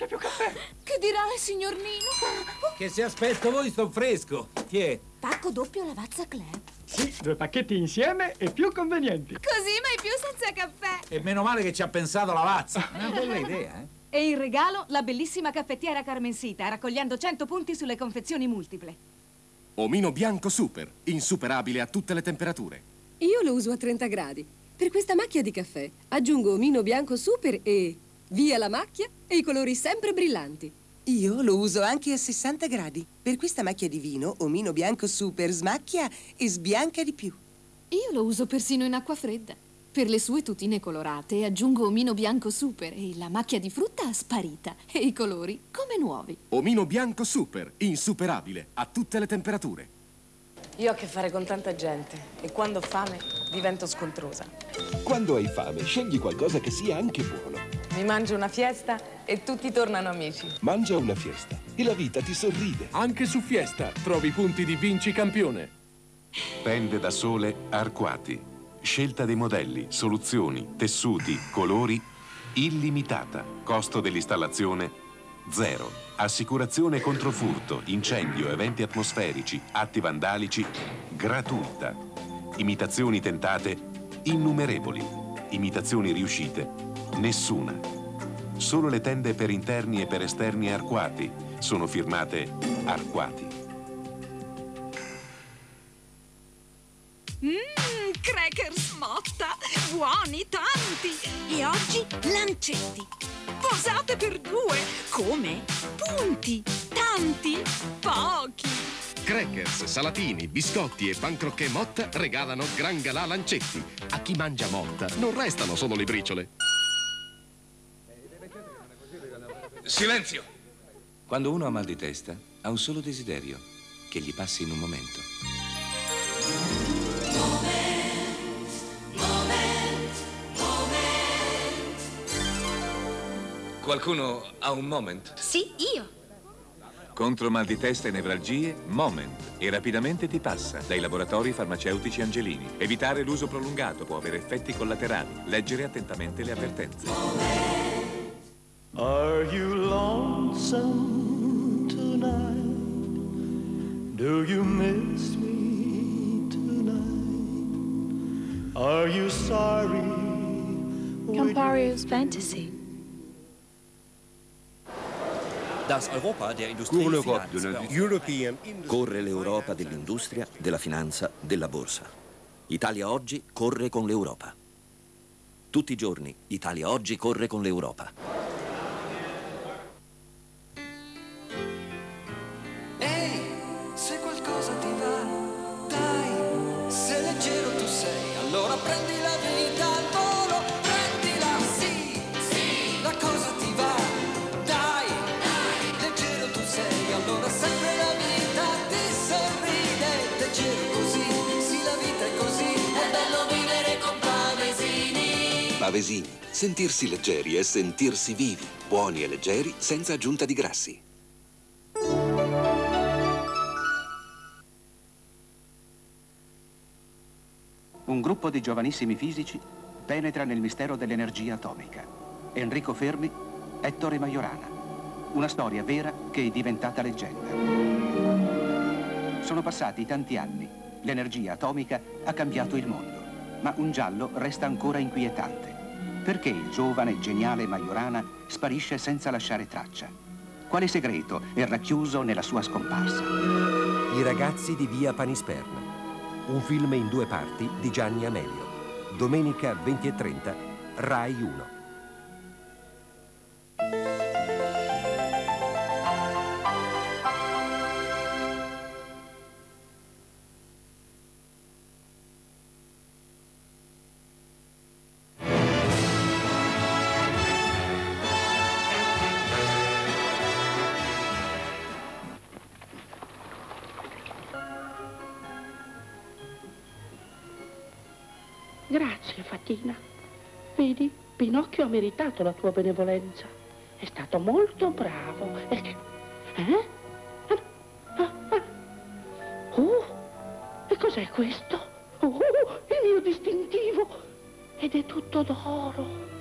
c'è più caffè. Che dirà il signor Nino? Che se aspetto voi sto fresco. Chi è? Pacco doppio lavazza club. Sì, due pacchetti insieme e più convenienti. Così mai più senza caffè. E meno male che ci ha pensato Lavazza. È una bella idea, eh? E in regalo la bellissima caffettiera Carmensita, raccogliendo 100 punti sulle confezioni multiple. Omino bianco super, insuperabile a tutte le temperature. Io lo uso a 30 gradi. Per questa macchia di caffè aggiungo omino bianco super e via la macchia e i colori sempre brillanti. Io lo uso anche a 60 gradi. Per questa macchia di vino, omino bianco super smacchia e sbianca di più. Io lo uso persino in acqua fredda. Per le sue tutine colorate aggiungo omino bianco super e la macchia di frutta sparita e i colori come nuovi. Omino bianco super, insuperabile a tutte le temperature. Io ho a che fare con tanta gente e quando ho fame divento scontrosa. Quando hai fame, scegli qualcosa che sia anche buono. Mi mangio una fiesta e tutti tornano amici. Mangia una fiesta e la vita ti sorride. Anche su Fiesta trovi punti di Vinci Campione. Pende da sole Arquati. Scelta dei modelli, soluzioni, tessuti, colori illimitata. Costo dell'installazione zero. Assicurazione contro furto, incendio, eventi atmosferici, atti vandalici gratuita. Imitazioni tentate innumerevoli. Imitazioni riuscite nessuna. Solo le tende per interni e per esterni Arquati sono firmate Arquati. Mmm, crackers motta! Buoni, tanti! E oggi lancetti! Posate per due! Come? Punti! Tanti! Pochi! Crackers, salatini, biscotti e pancrocché Motta regalano Gran Galà Lancetti. A chi mangia Motta non restano solo le briciole. Silenzio! Quando uno ha mal di testa, ha un solo desiderio, che gli passi in un momento. Qualcuno ha un moment? Sì, io. Contro mal di testa e nevralgie, Moment. E rapidamente ti passa dai laboratori farmaceutici Angelini. Evitare l'uso prolungato può avere effetti collaterali. Leggere attentamente le avvertenze. Are you lonesome tonight? Do you miss me tonight? Are you sorry? Campario's Fantasy. Das Europa der Industrie Pour l'Europe de l'European Corre l'Europa dell'industria, della finanza, della borsa. Italia oggi corre con l'Europa. Tutti i giorni Italia oggi corre con l'Europa. Pavesini. Sentirsi leggeri e sentirsi vivi. Buoni e leggeri senza aggiunta di grassi. Un gruppo di giovanissimi fisici penetra nel mistero dell'energia atomica. Enrico Fermi, Ettore Majorana. Una storia vera che è diventata leggenda. Sono passati tanti anni. L'energia atomica ha cambiato il mondo. Ma un giallo resta ancora inquietante. Perché il giovane e geniale Majorana sparisce senza lasciare traccia? Quale segreto è racchiuso nella sua scomparsa? I ragazzi di via Panisperna. Un film in due parti di Gianni Amelio. Domenica 20.30, Rai 1. Meritato la tua benevolenza. È stato molto bravo. E... Eh? Ah. Oh, e cos'è questo? Oh, il mio distintivo. Ed è tutto d'oro.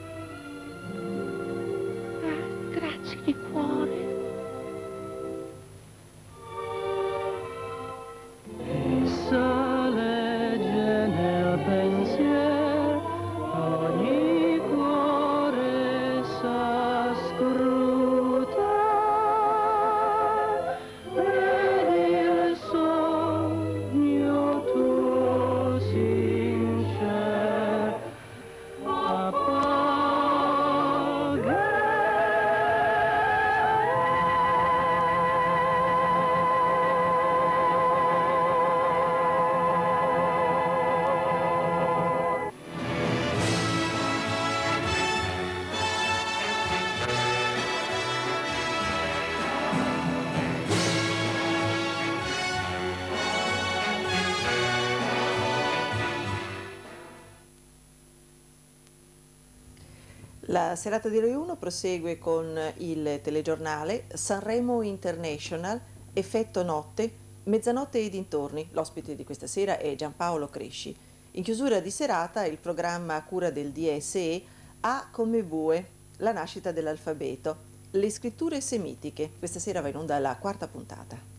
La serata di Rai 1 prosegue con il telegiornale Sanremo International, effetto notte, mezzanotte e dintorni. L'ospite di questa sera è Giampaolo Cresci. In chiusura di serata il programma a cura del DSE ha come bue la nascita dell'alfabeto, le scritture semitiche. Questa sera va in onda la quarta puntata.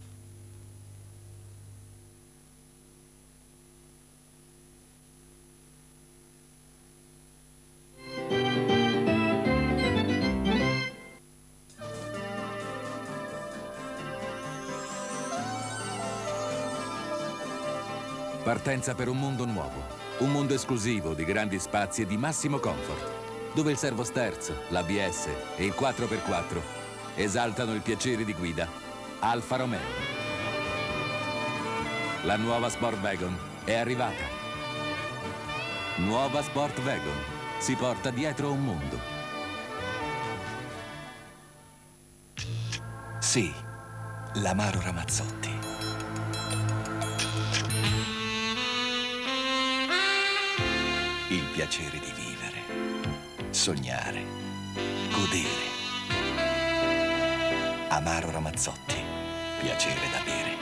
Partenza per un mondo nuovo, un mondo esclusivo di grandi spazi e di massimo comfort, dove il servosterzo, l'ABS e il 4x4 esaltano il piacere di guida. Alfa Romeo. La nuova Sport Wagon è arrivata. Nuova Sport Wagon si porta dietro un mondo. Sì, l'amaro Ramazzotti. Piacere di vivere, sognare, godere. Amaro Ramazzotti, piacere da bere.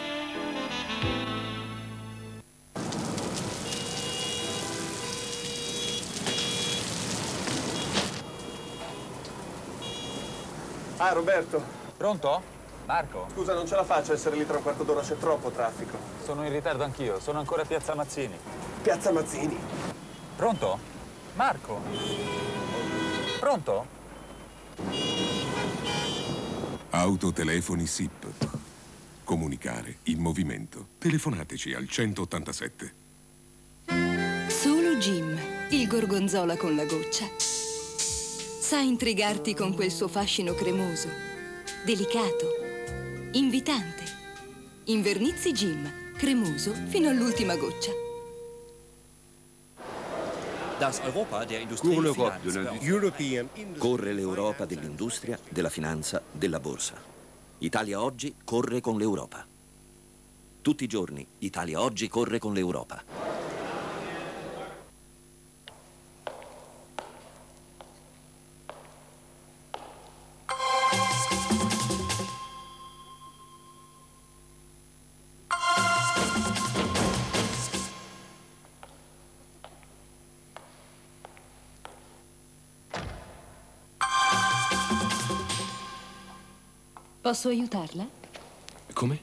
Ah, Roberto. Pronto? Marco? Scusa, non ce la faccio a essere lì tra un quarto d'ora, c'è troppo traffico. Sono in ritardo anch'io, sono ancora a Piazza Mazzini. Piazza Mazzini. Pronto? Marco? Pronto? Autotelefoni SIP. Comunicare in movimento. Telefonateci al 187. Solo Jim, il gorgonzola con la goccia. Sa intrigarti con quel suo fascino cremoso, delicato, invitante. Invernizi Jim, cremoso fino all'ultima goccia. Corre l'Europa dell'industria, della finanza, della borsa. Italia oggi corre con l'Europa. Tutti i giorni Italia oggi corre con l'Europa. Posso aiutarla? Come?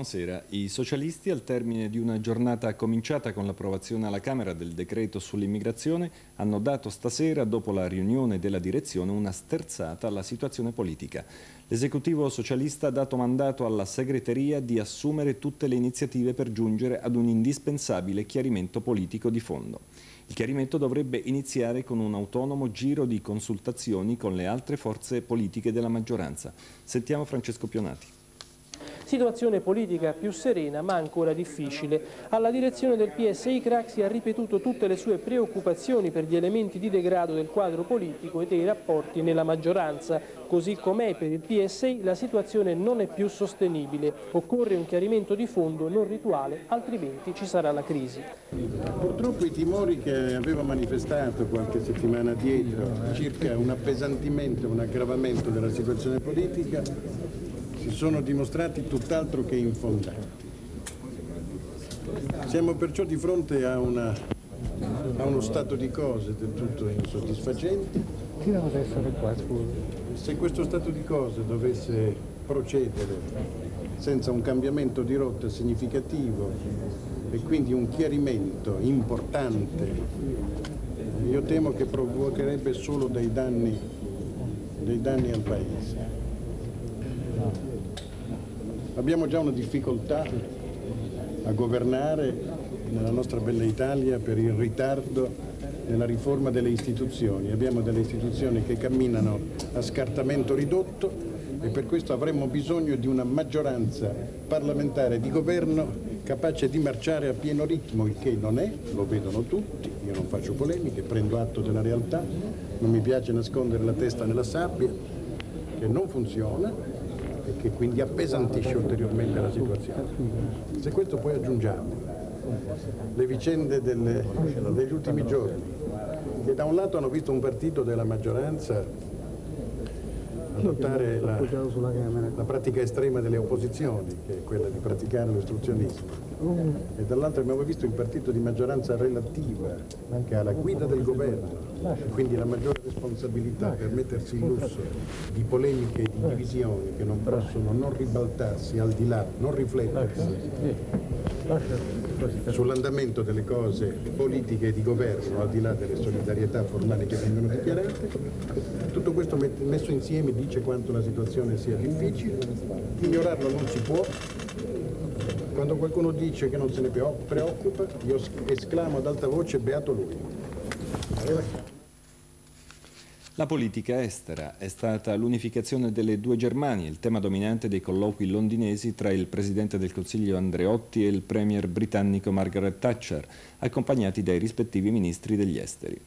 Buonasera. I socialisti, al termine di una giornata cominciata con l'approvazione alla Camera del decreto sull'immigrazione, hanno dato stasera, dopo la riunione della direzione, una sterzata alla situazione politica. L'esecutivo socialista ha dato mandato alla segreteria di assumere tutte le iniziative per giungere ad un indispensabile chiarimento politico di fondo. Il chiarimento dovrebbe iniziare con un autonomo giro di consultazioni con le altre forze politiche della maggioranza. Sentiamo Francesco Pionati. Situazione politica più serena ma ancora difficile. Alla direzione del PSI Craxi ha ripetuto tutte le sue preoccupazioni per gli elementi di degrado del quadro politico e dei rapporti nella maggioranza. Così com'è per il PSI la situazione non è più sostenibile. Occorre un chiarimento di fondo non rituale, altrimenti ci sarà la crisi. Purtroppo i timori che avevo manifestato qualche settimana dietro circa un appesantimento, un aggravamento della situazione politica sono dimostrati tutt'altro che infondati. Siamo perciò di fronte a, una, a uno stato di cose del tutto insoddisfacente. Se questo stato di cose dovesse procedere senza un cambiamento di rotta significativo e quindi un chiarimento importante, io temo che provocherebbe solo dei danni, dei danni al Paese. Abbiamo già una difficoltà a governare nella nostra bella Italia per il ritardo nella riforma delle istituzioni. Abbiamo delle istituzioni che camminano a scartamento ridotto e per questo avremmo bisogno di una maggioranza parlamentare di governo capace di marciare a pieno ritmo, il che non è, lo vedono tutti, io non faccio polemiche, prendo atto della realtà, non mi piace nascondere la testa nella sabbia, che non funziona e che quindi appesantisce ulteriormente la situazione. Se questo poi aggiungiamo le vicende delle, degli ultimi giorni, che da un lato hanno visto un partito della maggioranza adottare la, la, pratica estrema delle opposizioni, che è quella di praticare l'ostruzionismo. E dall'altro abbiamo visto il partito di maggioranza relativa, che ha la guida del governo, e quindi la maggiore responsabilità per mettersi in lusso di polemiche e di divisioni che non possono non ribaltarsi al di là, non riflettersi sull'andamento delle cose politiche e di governo, al di là delle solidarietà formali che vengono dichiarate. Tutto questo messo insieme dice quanto la situazione sia difficile, ignorarlo non si può. Quando qualcuno dice che non se ne preoccupa, io esclamo ad alta voce beato lui. La politica estera è stata l'unificazione delle due Germanie, il tema dominante dei colloqui londinesi tra il Presidente del Consiglio Andreotti e il Premier britannico Margaret Thatcher, accompagnati dai rispettivi ministri degli esteri.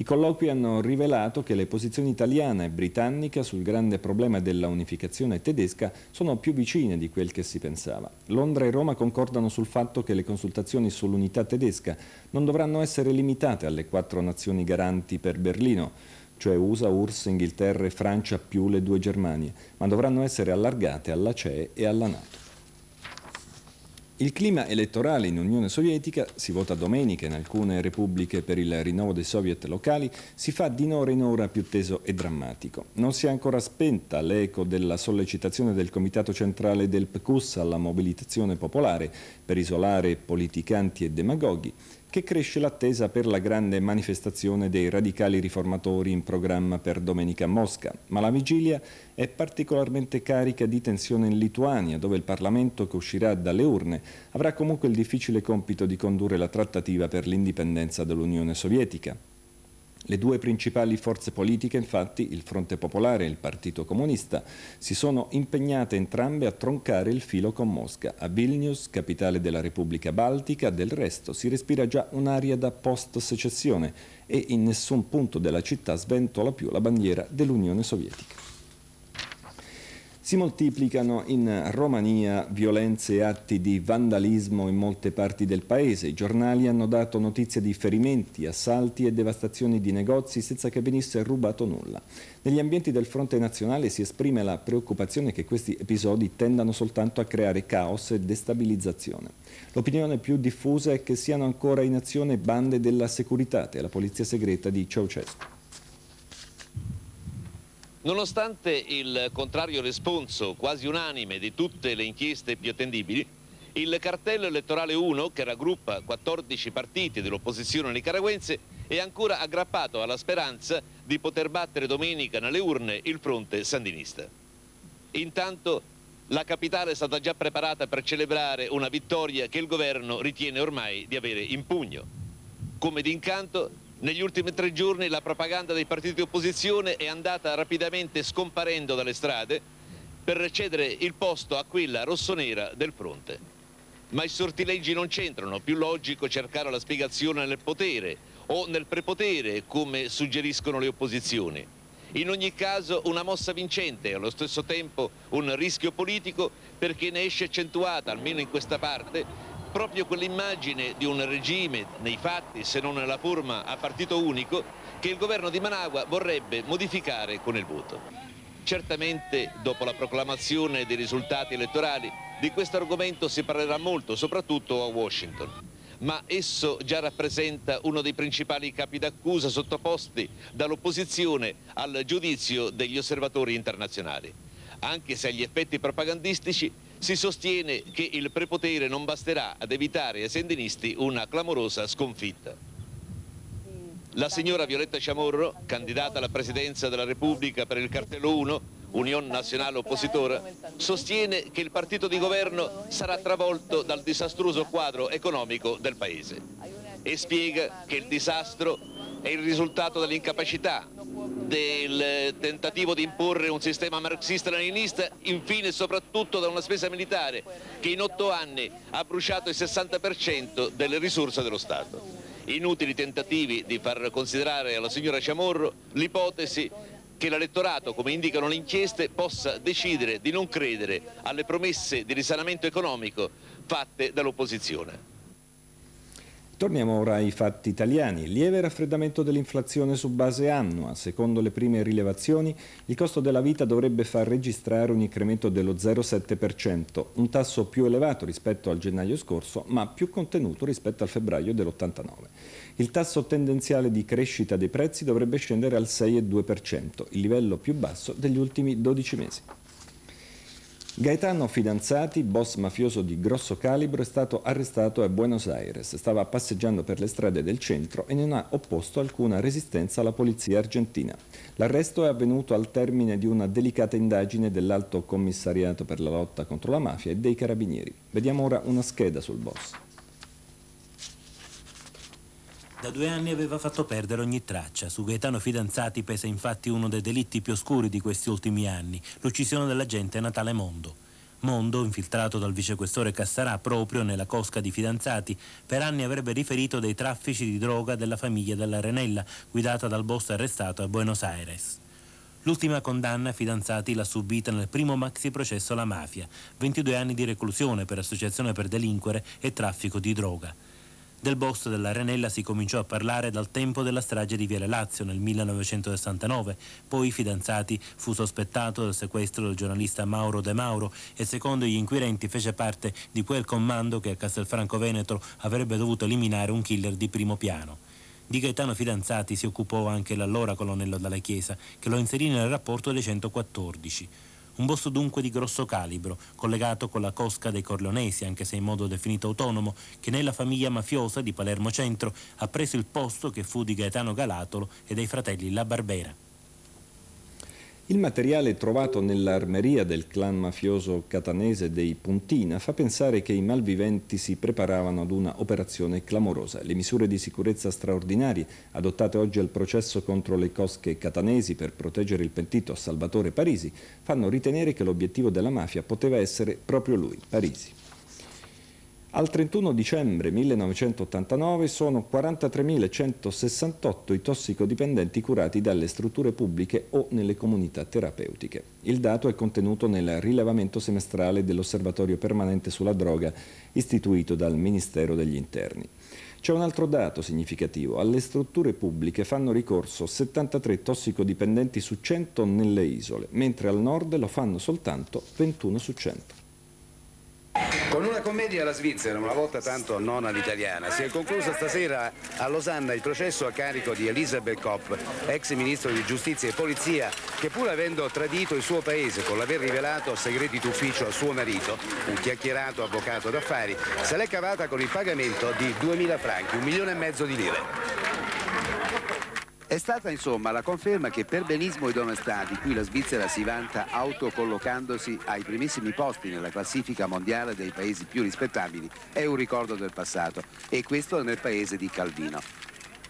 I colloqui hanno rivelato che le posizioni italiana e britannica sul grande problema della unificazione tedesca sono più vicine di quel che si pensava. Londra e Roma concordano sul fatto che le consultazioni sull'unità tedesca non dovranno essere limitate alle quattro nazioni garanti per Berlino, cioè USA, URSS, Inghilterra e Francia più le due Germanie, ma dovranno essere allargate alla CE e alla Nato. Il clima elettorale in Unione Sovietica, si vota domenica in alcune repubbliche per il rinnovo dei soviet locali, si fa di ora in ora più teso e drammatico. Non si è ancora spenta l'eco della sollecitazione del Comitato Centrale del PQS alla mobilitazione popolare per isolare politicanti e demagoghi, che cresce l'attesa per la grande manifestazione dei radicali riformatori in programma per domenica a Mosca, ma la vigilia è particolarmente carica di tensione in Lituania, dove il Parlamento che uscirà dalle urne avrà comunque il difficile compito di condurre la trattativa per l'indipendenza dell'Unione Sovietica. Le due principali forze politiche, infatti, il Fronte Popolare e il Partito Comunista, si sono impegnate entrambe a troncare il filo con Mosca. A Vilnius, capitale della Repubblica Baltica, del resto si respira già un'aria da post-secessione e in nessun punto della città sventola più la bandiera dell'Unione Sovietica. Si moltiplicano in Romania violenze e atti di vandalismo in molte parti del paese. I giornali hanno dato notizia di ferimenti, assalti e devastazioni di negozi senza che venisse rubato nulla. Negli ambienti del fronte nazionale si esprime la preoccupazione che questi episodi tendano soltanto a creare caos e destabilizzazione. L'opinione più diffusa è che siano ancora in azione bande della Securitate, la polizia segreta di Ceausescu. Nonostante il contrario responso quasi unanime di tutte le inchieste più attendibili, il cartello elettorale 1, che raggruppa 14 partiti dell'opposizione nicaragüense, è ancora aggrappato alla speranza di poter battere domenica nelle urne il fronte sandinista. Intanto la capitale è stata già preparata per celebrare una vittoria che il governo ritiene ormai di avere in pugno. Come d'incanto negli ultimi tre giorni la propaganda dei partiti di opposizione è andata rapidamente scomparendo dalle strade per cedere il posto a quella rossonera del fronte. Ma i sortilegi non c'entrano, più logico cercare la spiegazione nel potere o nel prepotere, come suggeriscono le opposizioni. In ogni caso una mossa vincente e allo stesso tempo un rischio politico perché ne esce accentuata, almeno in questa parte, proprio quell'immagine di un regime nei fatti, se non nella forma a partito unico, che il governo di Managua vorrebbe modificare con il voto. Certamente dopo la proclamazione dei risultati elettorali di questo argomento si parlerà molto, soprattutto a Washington ma esso già rappresenta uno dei principali capi d'accusa sottoposti dall'opposizione al giudizio degli osservatori internazionali. Anche se agli effetti propagandistici si sostiene che il prepotere non basterà ad evitare ai sendinisti una clamorosa sconfitta. La signora Violetta Ciamorro, candidata alla presidenza della Repubblica per il cartello 1, Unione Nazionale Oppositora, sostiene che il partito di governo sarà travolto dal disastroso quadro economico del Paese e spiega che il disastro è il risultato dell'incapacità del tentativo di imporre un sistema marxista-leninista, infine e soprattutto da una spesa militare che in otto anni ha bruciato il 60% delle risorse dello Stato. Inutili tentativi di far considerare alla signora Ciamorro l'ipotesi che l'elettorato, come indicano le inchieste, possa decidere di non credere alle promesse di risanamento economico fatte dall'opposizione. Torniamo ora ai fatti italiani. Lieve raffreddamento dell'inflazione su base annua. Secondo le prime rilevazioni, il costo della vita dovrebbe far registrare un incremento dello 0,7%, un tasso più elevato rispetto al gennaio scorso, ma più contenuto rispetto al febbraio dell'89. Il tasso tendenziale di crescita dei prezzi dovrebbe scendere al 6,2%, il livello più basso degli ultimi 12 mesi. Gaetano Fidanzati, boss mafioso di grosso calibro, è stato arrestato a Buenos Aires. Stava passeggiando per le strade del centro e non ha opposto alcuna resistenza alla polizia argentina. L'arresto è avvenuto al termine di una delicata indagine dell'Alto Commissariato per la lotta contro la mafia e dei carabinieri. Vediamo ora una scheda sul boss. Da due anni aveva fatto perdere ogni traccia. Su Gaetano Fidanzati pesa infatti uno dei delitti più oscuri di questi ultimi anni, l'uccisione dell'agente Natale Mondo. Mondo, infiltrato dal vicequestore Cassarà proprio nella cosca di Fidanzati, per anni avrebbe riferito dei traffici di droga della famiglia della Renella, guidata dal boss arrestato a Buenos Aires. L'ultima condanna Fidanzati l'ha subita nel primo maxi processo alla mafia, 22 anni di reclusione per associazione per delinquere e traffico di droga. Del boss della Renella si cominciò a parlare dal tempo della strage di Viale Lazio nel 1969, poi Fidanzati fu sospettato del sequestro del giornalista Mauro De Mauro e secondo gli inquirenti fece parte di quel comando che a Castelfranco Veneto avrebbe dovuto eliminare un killer di primo piano. Di Gaetano Fidanzati si occupò anche l'allora colonnello dalla Chiesa, che lo inserì nel rapporto dei 114. Un boss dunque di grosso calibro, collegato con la cosca dei Corleonesi, anche se in modo definito autonomo, che nella famiglia mafiosa di Palermo Centro ha preso il posto che fu di Gaetano Galatolo e dei fratelli La Barbera. Il materiale trovato nell'armeria del clan mafioso catanese dei Puntina fa pensare che i malviventi si preparavano ad una operazione clamorosa. Le misure di sicurezza straordinarie adottate oggi al processo contro le cosche catanesi per proteggere il pentito Salvatore Parisi fanno ritenere che l'obiettivo della mafia poteva essere proprio lui, Parisi. Al 31 dicembre 1989 sono 43.168 i tossicodipendenti curati dalle strutture pubbliche o nelle comunità terapeutiche. Il dato è contenuto nel rilevamento semestrale dell'Osservatorio permanente sulla droga istituito dal Ministero degli Interni. C'è un altro dato significativo. Alle strutture pubbliche fanno ricorso 73 tossicodipendenti su 100 nelle isole, mentre al nord lo fanno soltanto 21 su 100. Con una commedia alla Svizzera, una volta tanto non all'italiana, si è concluso stasera a Losanna il processo a carico di Elisabeth Kopp, ex ministro di giustizia e polizia, che pur avendo tradito il suo paese con l'aver rivelato segreti d'ufficio a suo marito, un chiacchierato avvocato d'affari, se l'è cavata con il pagamento di 2.000 franchi, un milione e mezzo di lire. È stata insomma la conferma che per benismo ed onestà di cui la Svizzera si vanta autocollocandosi ai primissimi posti nella classifica mondiale dei paesi più rispettabili è un ricordo del passato e questo nel paese di Calvino.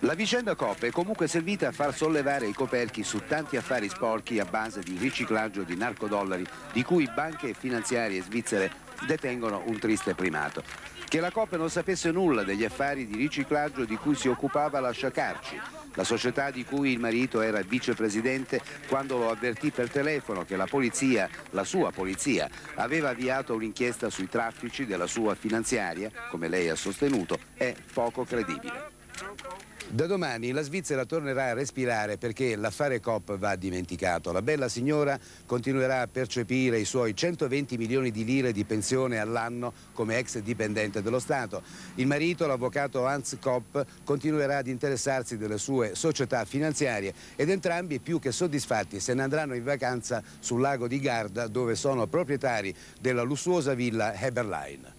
La vicenda COP è comunque servita a far sollevare i coperchi su tanti affari sporchi a base di riciclaggio di narcodollari di cui banche finanziarie svizzere detengono un triste primato. Che la COP non sapesse nulla degli affari di riciclaggio di cui si occupava la Sciacarci, la società di cui il marito era vicepresidente quando lo avvertì per telefono che la polizia, la sua polizia, aveva avviato un'inchiesta sui traffici della sua finanziaria, come lei ha sostenuto, è poco credibile. Da domani la Svizzera tornerà a respirare perché l'affare COP va dimenticato. La bella signora continuerà a percepire i suoi 120 milioni di lire di pensione all'anno come ex dipendente dello Stato. Il marito, l'avvocato Hans Kopp, continuerà ad interessarsi delle sue società finanziarie ed entrambi più che soddisfatti se ne andranno in vacanza sul lago di Garda dove sono proprietari della lussuosa villa Heberlein.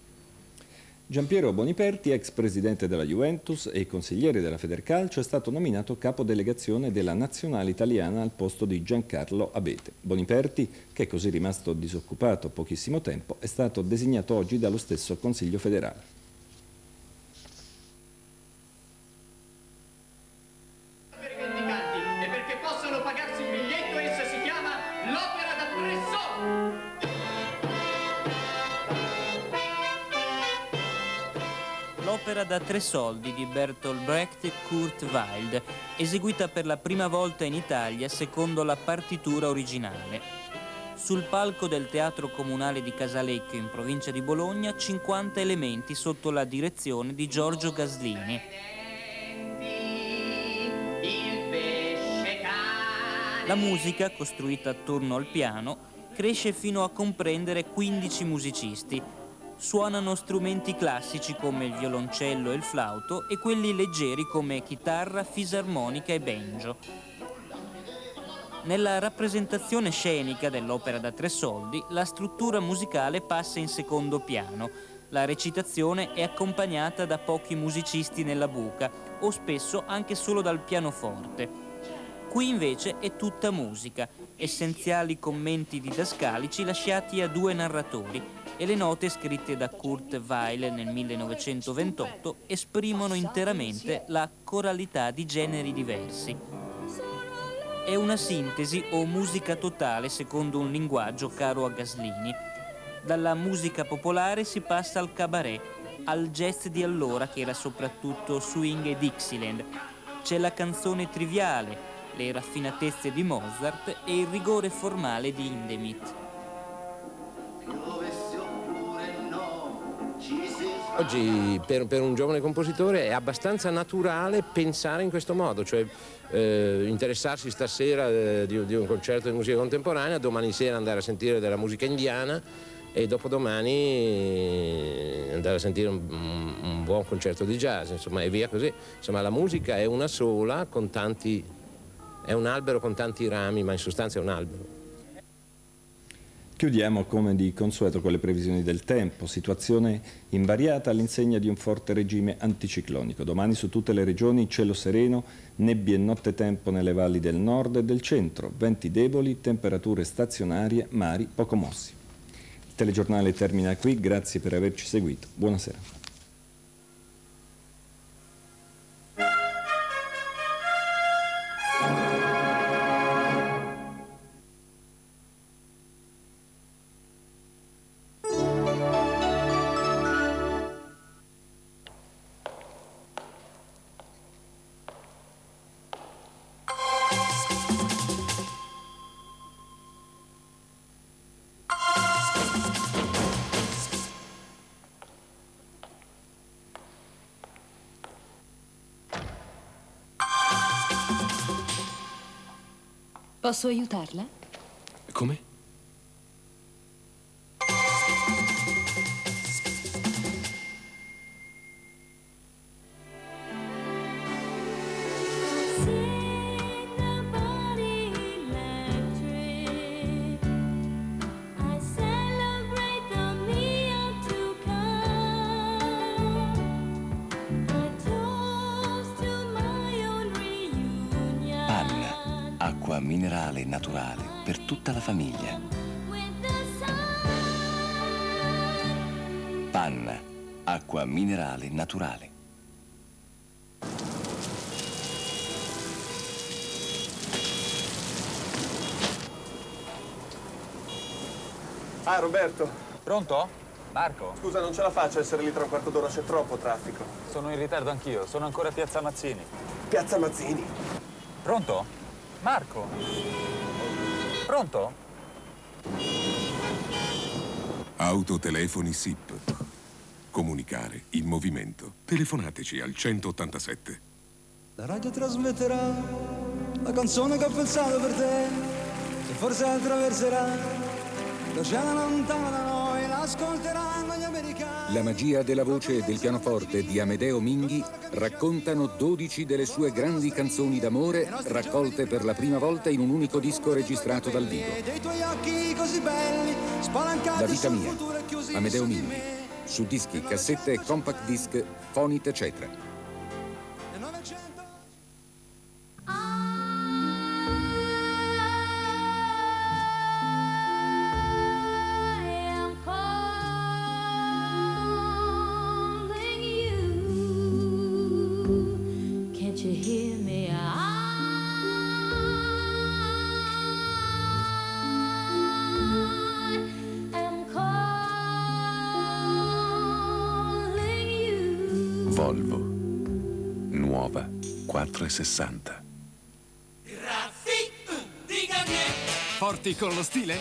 Giampiero Boniperti, ex presidente della Juventus e consigliere della Federcalcio, è stato nominato capodelegazione della nazionale italiana al posto di Giancarlo Abete. Boniperti, che è così rimasto disoccupato pochissimo tempo, è stato designato oggi dallo stesso Consiglio federale. L'opera da tre soldi di Bertolt Brecht e Kurt Wilde, eseguita per la prima volta in Italia secondo la partitura originale. Sul palco del Teatro Comunale di Casalecchio in provincia di Bologna 50 elementi sotto la direzione di Giorgio Gaslini. La musica, costruita attorno al piano, cresce fino a comprendere 15 musicisti. Suonano strumenti classici come il violoncello e il flauto e quelli leggeri come chitarra, fisarmonica e banjo. Nella rappresentazione scenica dell'opera da tre soldi, la struttura musicale passa in secondo piano. La recitazione è accompagnata da pochi musicisti nella buca o spesso anche solo dal pianoforte. Qui invece è tutta musica, essenziali commenti didascalici lasciati a due narratori e le note scritte da Kurt Weill nel 1928 esprimono interamente la coralità di generi diversi. È una sintesi o musica totale secondo un linguaggio caro a Gaslini. Dalla musica popolare si passa al cabaret, al jazz di allora che era soprattutto swing e Dixieland. C'è la canzone triviale, le raffinatezze di Mozart e il rigore formale di Hindemith. Oggi per, per, un giovane compositore è abbastanza naturale pensare in questo modo, cioè eh, interessarsi stasera eh, di, di, un concerto di musica contemporanea, domani sera andare a sentire della musica indiana e dopodomani andare a sentire un, un, buon concerto di jazz, insomma, e via così. Insomma, la musica è una sola tanti è un albero con tanti rami, ma in sostanza è un albero. Chiudiamo come di consueto con le previsioni del tempo, situazione invariata all'insegna di un forte regime anticiclonico. Domani su tutte le regioni cielo sereno, nebbie e nottetempo nelle valli del nord e del centro, venti deboli, temperature stazionarie, mari poco mossi. Il telegiornale termina qui, grazie per averci seguito. Buonasera. Posso aiutarla? Come? acqua minerale naturale per tutta la famiglia. Panna, acqua minerale naturale. Ah, Roberto. Pronto? Marco? Scusa, non ce la faccio essere lì tra un quarto d'ora, c'è troppo traffico. Sono in ritardo anch'io, sono ancora a Piazza Mazzini. Piazza Mazzini? Pronto? Marco? Pronto? Autotelefoni SIP. Comunicare in movimento. Telefonateci al 187. La radio trasmetterà la canzone che ho pensato per te. Se forse attraverserà l'oceano lontano da noi, l'ascolteranno. La magia della voce e del pianoforte di Amedeo Minghi raccontano 12 delle sue grandi canzoni d'amore raccolte per la prima volta in un unico disco registrato dal vivo. La vita mia, e Amedeo Minghi, su dischi, cassette, compact disc, Fonit, eccetera. 460. Forti con lo stile?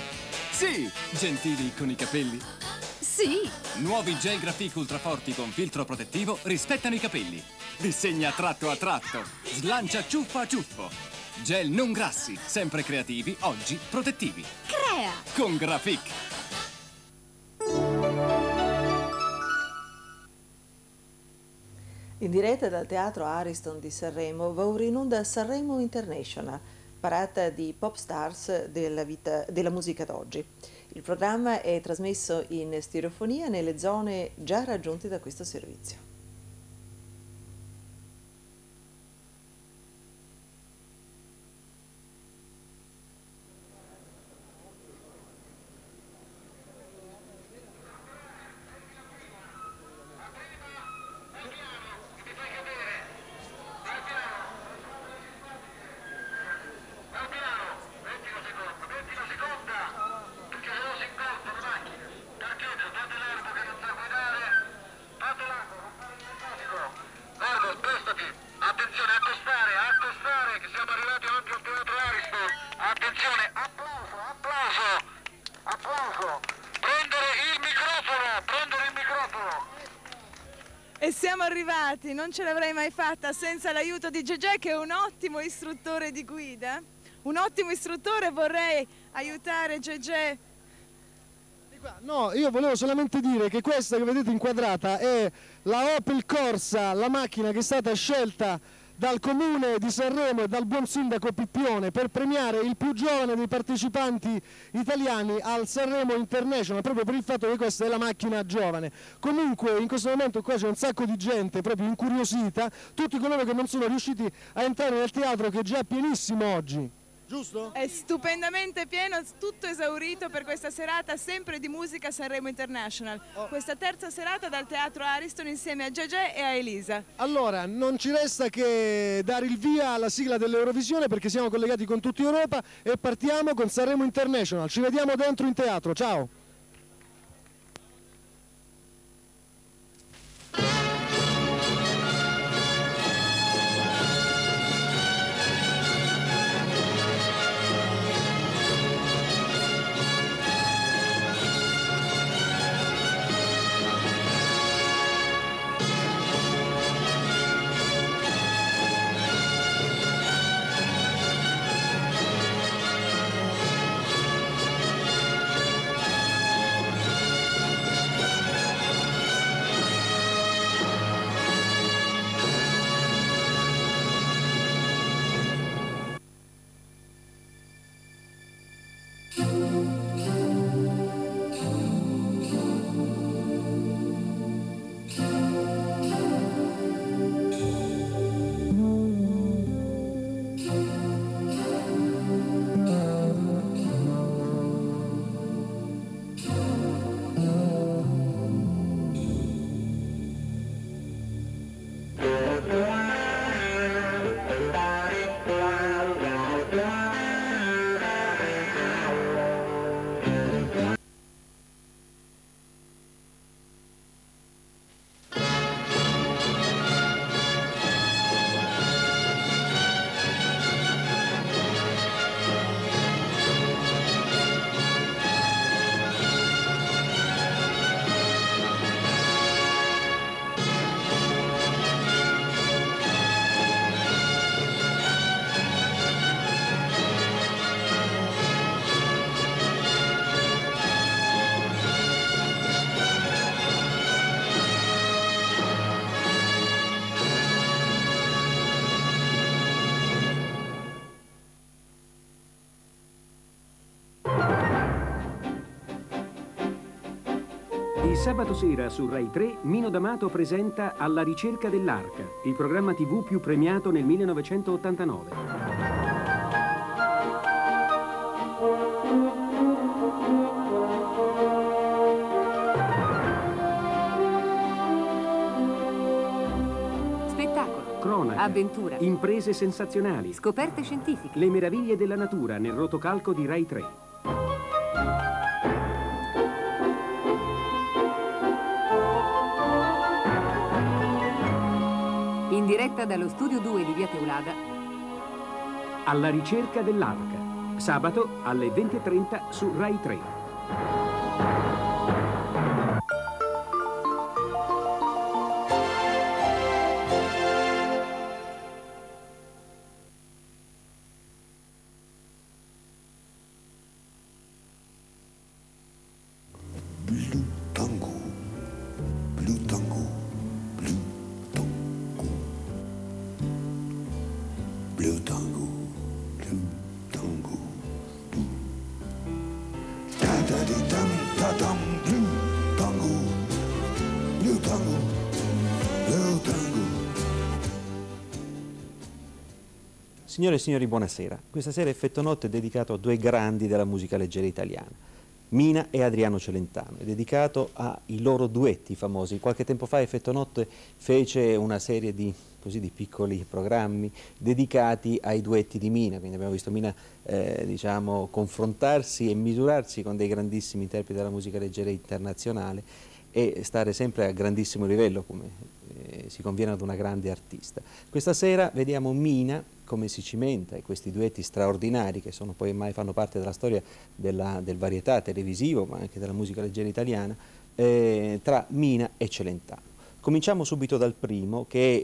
Sì! Gentili con i capelli? Sì, Nuovi gel Grafic ultraforti con filtro protettivo rispettano i capelli. Disegna tratto a tratto. Slancia ciuffo a ciuffo. Gel non grassi, sempre creativi, oggi protettivi. crea! Con Grafic. In diretta dal teatro Ariston di Sanremo va ora in onda Sanremo International, parata di pop stars della, vita- della musica d'oggi. Il programma è trasmesso in stereofonia nelle zone già raggiunte da questo servizio. Marco, spostati! Attenzione, accostare, accostare, che siamo arrivati avanti al teatro Ariston! Attenzione, applauso, applauso! Applauso! Prendere il microfono, prendere il microfono! Siamo arrivati, non ce l'avrei mai fatta senza l'aiuto di Gegè che è un ottimo istruttore di guida. Un ottimo istruttore, vorrei aiutare Gegè. No, io volevo solamente dire che questa che vedete inquadrata è la Opel Corsa, la macchina che è stata scelta dal comune di Sanremo e dal buon sindaco Pippione per premiare il più giovane dei partecipanti italiani al Sanremo International, proprio per il fatto che questa è la macchina giovane. Comunque in questo momento qua c'è un sacco di gente proprio incuriosita, tutti coloro che non sono riusciti a entrare nel teatro che è già pienissimo oggi. Giusto? È stupendamente pieno, tutto esaurito per questa serata sempre di musica Sanremo International. Questa terza serata dal Teatro Ariston insieme a Gegè e a Elisa. Allora, non ci resta che dare il via alla sigla dell'Eurovisione perché siamo collegati con tutta Europa e partiamo con Sanremo International. Ci vediamo dentro in teatro, ciao! Sabato sera su Rai 3 Mino D'Amato presenta Alla ricerca dell'arca, il programma TV più premiato nel 1989. Spettacolo. Cronaca. Avventura. Imprese sensazionali. Scoperte scientifiche. Le meraviglie della natura nel rotocalco di Rai 3. Diretta dallo studio 2 di Via Teulada. Alla ricerca dell'arca. Sabato alle 20.30 su Rai 3. Signore e signori, buonasera. Questa sera Effetto Notte è dedicato a due grandi della musica leggera italiana, Mina e Adriano Celentano. È dedicato ai loro duetti famosi. Qualche tempo fa Effetto Notte fece una serie di, così, di piccoli programmi dedicati ai duetti di Mina, quindi abbiamo visto Mina eh, diciamo, confrontarsi e misurarsi con dei grandissimi interpreti della musica leggera internazionale e stare sempre a grandissimo livello come eh, si conviene ad una grande artista. Questa sera vediamo Mina come si cimenta e questi duetti straordinari che sono poi ormai fanno parte della storia della, del varietà televisivo ma anche della musica leggera italiana eh, tra Mina e Celentano. Cominciamo subito dal primo che